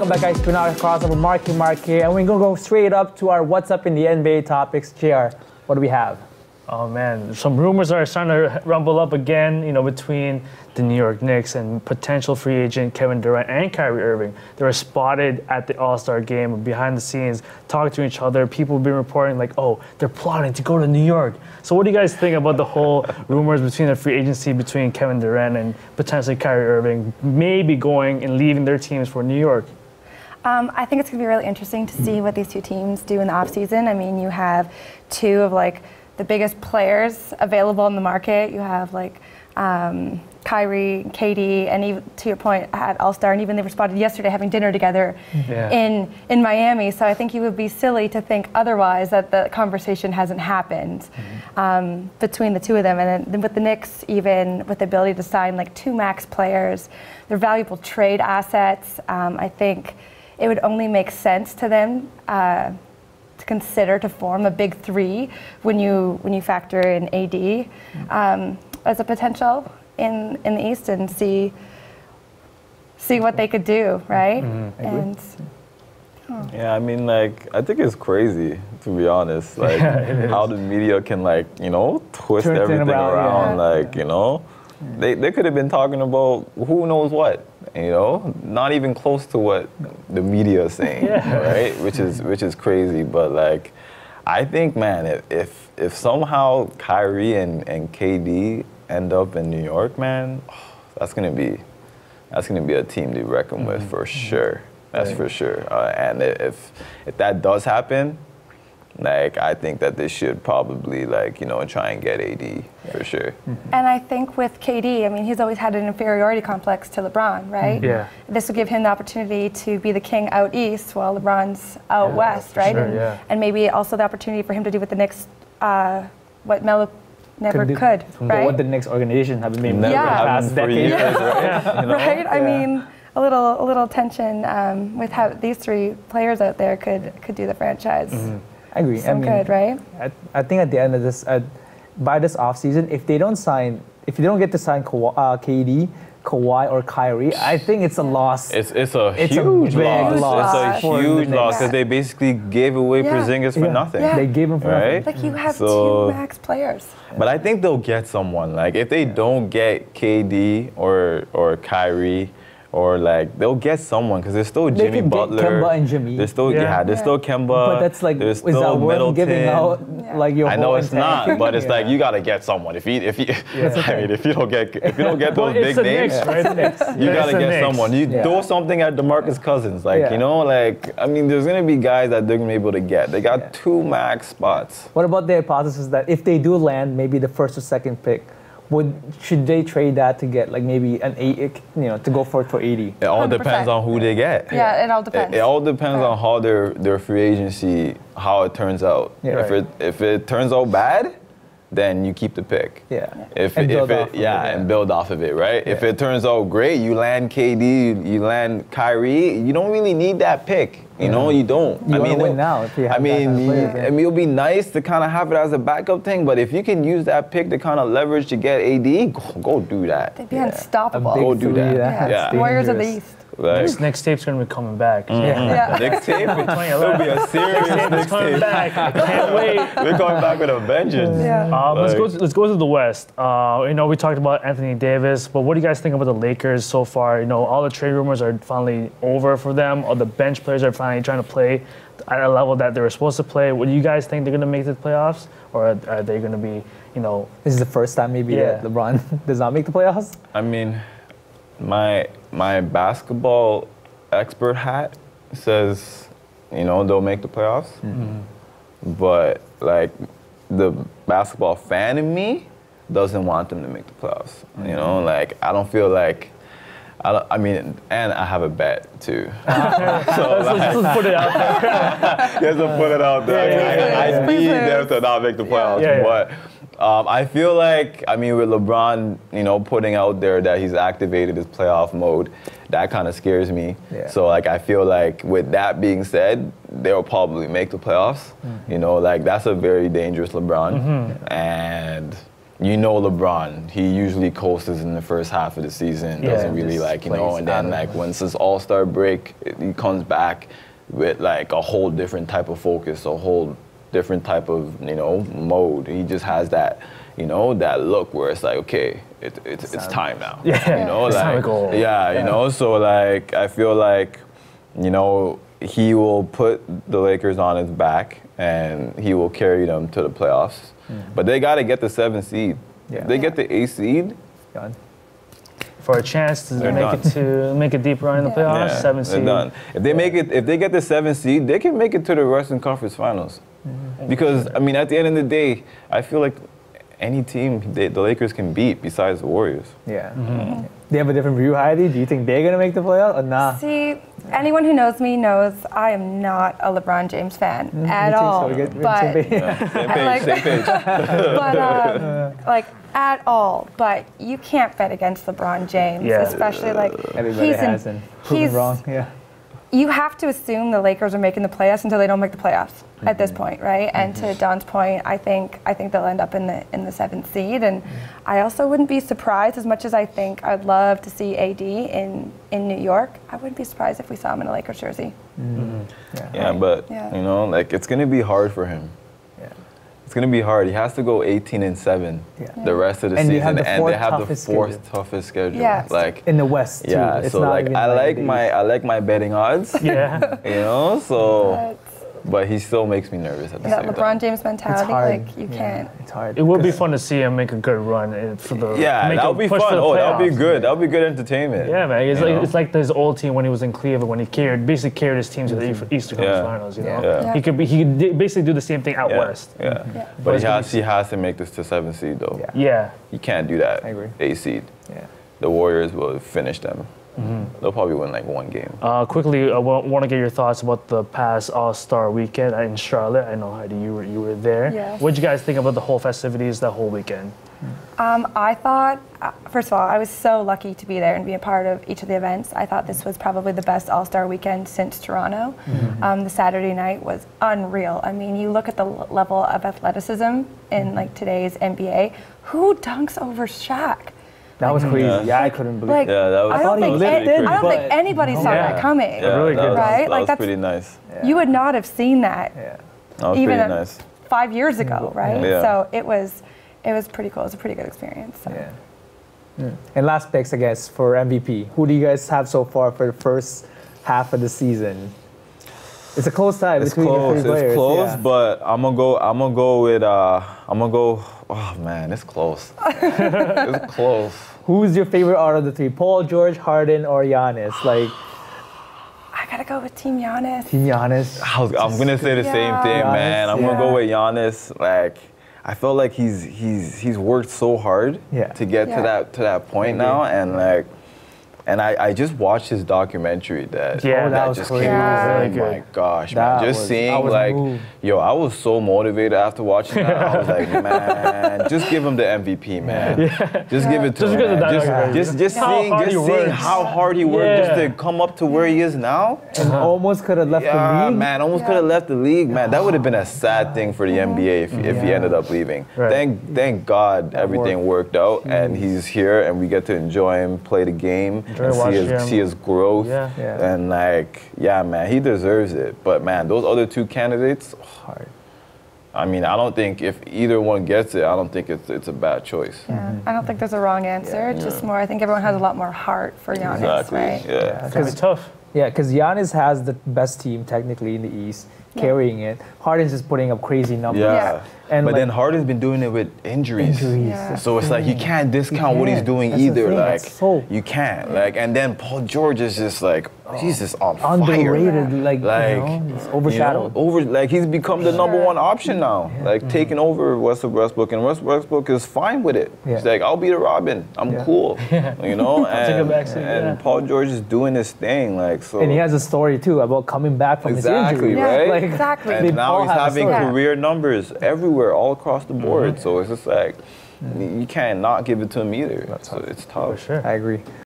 Welcome back, guys, to another crossover. Marky Marky, and we're gonna go straight up to our What's Up in the NBA topics. JR, what do we have? Oh man, some rumors are starting to rumble up again, you know, between the New York Knicks and potential free agent Kevin Durant and Kyrie Irving. They were spotted at the All Star game behind the scenes, talking to each other. People have been reporting, like, oh, they're plotting to go to New York. So, what do you guys think about the whole rumors between the free agency between Kevin Durant and potentially Kyrie Irving maybe going and leaving their teams for New York? Um, I think it's going to be really interesting to see what these two teams do in the offseason. I mean, you have two of like the biggest players available in the market. You have like um, Kyrie, KD, and even, to your point, at All Star, and even they were spotted yesterday having dinner together Yeah. in in Miami. So I think you would be silly to think otherwise that the conversation hasn't happened um, between the two of them. And then with the Knicks, even with the ability to sign like two max players, they're valuable trade assets. Um, I think it would only make sense to them. Uh, to consider to form a big three when you when you factor in AD um, as a potential in in the East and see see what they could do, right? And Yeah, I mean, like, I think it's crazy to be honest. Like, how the media can like, you know, twist Turn everything around, around. yeah. Like, you know, they they could have been talking about who knows what. You know, not even close to what the media is saying, right? Which is which is crazy. But like, I think, man, if if, if somehow Kyrie and, and KD end up in New York, man, that's gonna be that's going to be a team to reckon with for sure. That's for sure. Uh, and if if that does happen, like I think that they should probably like you know try and get AD for sure. and I think with KD, I mean, he's always had an inferiority complex to LeBron, right? Yeah. This will give him the opportunity to be the king out east while LeBron's out west, right? sure, and, yeah. and maybe also the opportunity for him to do what the Knicks, uh, what Melo never do- could, But right? what the Knicks organization have been Never Yeah. the past for decade. years, right? You know? right? I mean, a little a little tension um, with how these three players out there could could do the franchise I agree. I some mean, good, right? I, I think at the end of this, uh, by this offseason, if they don't sign, if they don't get to sign Kawhi, uh, KD, Kawhi, or Kyrie, I think it's a loss. It's it's a It's a huge big loss. loss It's for a huge loss Knicks. because they basically gave away Yeah. Porzingis for Yeah. nothing. Yeah. They gave him for nothing. Right? Like you have So- two max players. But I think they'll get someone. Like if they don't get KD or or Kyrie. Or like they'll get someone because there's still They Jimmy could get Butler. Kemba and Jimmy. There's still yeah, Yeah. there's Yeah. still Kemba. But that's like, there's is still that worth Middleton. giving out Yeah. like your I know whole it's entire- not, but it's like you gotta get someone. If you if you, That's I mean, if you don't get if you don't get those big it's names, Knicks, right? you It's gotta the get Knicks. someone. You Yeah. throw something at Demarcus Cousins, like Yeah. you know, like I mean, there's gonna be guys that they're gonna be able to get. They got Yeah. two max spots. What about the hypothesis that if they do land maybe the first or second pick, would should they trade that to get like maybe an eight, you know, to go for it for AD? It all 100%. depends on who they get. Yeah, it all It, depends. it all depends Right. on how their their free agency how it turns out. Yeah. if Right. it if it turns out bad, then you keep the pick. Yeah. If, And if build it, off of it, yeah, yeah. and build off of it, right? If it turns out great, you land KD, you, you land Kyrie, you don't really need that pick. You know, you don't. You I wanna mean, win it- now if you have I that mean, kind of you- yeah. I mean, it'll be nice to kind of have it as a backup thing, but if you can use that pick to kind of leverage to get AD, go, go do that. They'd be Yeah. unstoppable. Go do that. that's Yeah. Warriors of the. East. Like, This next tape's gonna be coming back. Yeah. Next tape, it'll be a serious It's next coming tape. back. I can't wait. We're coming back with a vengeance. Yeah. Um, let's go. To, let's go to the West. Uh, you know, we talked about Anthony Davis, but what do you guys think about the Lakers so far? You know, all the trade rumors are finally over for them. All the bench players are finally trying to play at a level that they were supposed to play. What do you guys think they're going to make the playoffs, or are, are they going to be, you know, This is the first time maybe Yeah. that LeBron does not make the playoffs. I mean, my my basketball expert hat says, you know, they'll make the playoffs. Mm-hmm. Mm-hmm. But like the basketball fan in me doesn't want them to make the playoffs. You know, mm-hmm. like I don't feel like I, don't, I mean, and I have a bet too. so let's, let's- let's put it out there. just to put it out there. Yeah, yeah, I, yeah. I need them to not make the playoffs. Yeah, yeah. But um, I feel like, I mean, with LeBron, you know, putting out there that he's activated his playoff mode, that kind of scares me. Yeah. So, like, I feel like with that being said, they'll probably make the playoffs. Mm-hmm. You know, like, that's a very dangerous LeBron. And you know LeBron, he usually coasts in the first half of the season, Yeah, doesn't really like, you know, and then like once this All Star break, he comes back with like a whole different type of focus, a whole different type of, you know, mode. He just has that, you know, that look where it's like, okay, it, it's, it's time now. Yeah. You know, It's time like, to go. yeah, you know, so like, I feel like, you know, he will put the Lakers on his back and he will carry them to the playoffs. Mm-hmm. But they got to get the seventh seed. Yeah. If they get the eighth seed, Done. For a chance to They're make done. it to make a deep run in the playoffs, yeah, seven they're seed. done. If they make it, if they get the seventh seed, they can make it to the Western Conference Finals. Because I mean, at the end of the day, I feel like any team they, the Lakers can beat besides the Warriors. Yeah. They have a different view, Heidi. Do you think they're gonna make the playoff or nah? See, anyone who knows me knows I am not a LeBron James fan Mm, Me at too, so all. we get- we but, get Same page, like- same page. but um, like at all. But you can't bet against LeBron James, Yeah. especially like Everybody he's in- proven he's- wrong. Yeah. You have to assume the Lakers are making the playoffs until they don't make the playoffs at Mm-hmm. this point, right? And to mm-hmm. Don's point, I think I think they'll end up in the in the seventh seed, and mm-hmm. I also wouldn't be surprised as much as I think I'd love to see AD in in New York. I wouldn't be surprised if we saw him in a Lakers jersey. Mm-hmm. Yeah, but Yeah. you know, like it's gonna be hard for him. Yeah. It's gonna be hard. He has to go 18 and seven Yeah. the rest of the And season, have the and they have the fourth schedule. toughest schedule. Yeah. Like In the West too. yeah, It's so not like I like my I like my betting odds. Yeah. You know, so But but he still makes me nervous at the that same LeBron time. James It's mentality, hard. like you Yeah, can't. It's hard. It would be fun to see him make a good run uh, for the Yeah, make that a would be fun. Oh, that would be good. That would be good entertainment. Yeah, man. It's You like know? it's like his old team when he was in Cleveland when he carried basically carried his team to the East- Eastern Conference Yeah. Finals. You know, Yeah. Yeah. Yeah. he could be he could basically do the same thing out yeah. west. Yeah. Yeah. But it's he has he has to make this to seven seed though. Yeah. Yeah, He can't do that. I agree. A seed. Yeah. The Warriors will finish them. They'll probably win like one game. Uh, quickly, I want to get your thoughts about the past All Star weekend in Charlotte. I know Heidi, you were you were there. Yes. What did you guys think about the whole festivities that whole weekend? Um, I thought, uh, first of all, I was so lucky to be there and be a part of each of the events. I thought this was probably the best All Star weekend since Toronto. Um, the Saturday night was unreal. I mean, you look at the l- level of athleticism in like today's NBA. Who dunks over Shaq? That was crazy. Yeah. Yeah, I couldn't believe Like, it. Yeah, that was- I I thought don't he think lifted, any- I don't think anybody saw Yeah. that coming. Yeah, really that good. was, Right? That Like, was that's- pretty nice. You would not have seen that Yeah. That was even pretty a- nice. five years ago, right? Yeah. So it was, it was pretty cool. It was a pretty good experience. So. Yeah. Mm. And last picks, I guess, for MVP. Who do you guys have so far for the first half of the season? It's a close tie It's between your close. three It's players. close, yeah. but I'm gonna go. I'm gonna go with. Uh, I'm gonna go. Oh man, it's close. it's close. Who's your favorite out of the three? Paul George, Harden, or Giannis? Like I gotta go with Team Giannis. Team Giannis. I was, I'm gonna say the same Yeah. thing, man. I'm gonna go with Giannis. Like, I felt like he's he's he's worked so hard Yeah. to get Yeah. to that to that point I now, and like, and I, I just watched his documentary that Yeah, that, that just crazy. came out. Yeah. Oh Really my good. gosh, That man! Just was- I seeing was like, moved. yo, I was so motivated after watching that. I was like, man, just give him the MVP, man. Just give it to Just him. because of man. that Just, just, just How seeing, hard just seeing works. how hard he worked just to come up to where he is now. And uh-huh. almost could have left Yeah, the league. man, almost Yeah. could have left the league, man. That would have been a sad thing for the NBA if, if he ended up leaving. Right. Thank, thank God everything worked out and hmm. he's here and we get to enjoy him, play the game, Enjoy and see his, him. see his growth. Yeah. Yeah. And like, yeah, man, he deserves it. But man, those other two candidates, Hard. I mean, I don't think if either one gets it, I don't think it's it's a bad choice. Yeah, mm-hmm. I don't think there's a wrong answer. It's just more. I think everyone has a lot more heart for Giannis, Exactly. right? Yeah. Yeah, It's gonna be 'cause- tough. Yeah, because Giannis has the best team technically in the East, carrying it. Harden's just putting up crazy numbers. Yeah. Yeah. And but like, then Harden's been doing it with injuries. injuries. Yeah. So it's like you can't discount what he's can't. doing That's either. Like so- you can't. Like and then Paul George is just like oh, Jesus just on fire. underrated, like, Like you know, it's you overshadowed. know, over like he's become the number one option now. Like mm-hmm. taking over Russell Westbrook and Russell Westbrook is fine with it. Yeah. He's like, I'll be the Robin. I'm Yeah. cool. You know? take a and, backseat, and yeah. Paul George is doing his thing. Like so And he has a story too about coming back from Exactly, his injury. Yeah, right? Like, exactly. and now he's having story. career numbers everywhere, all across the board. So it's just like you can't not give it to him either. so it's tough. For sure. I agree.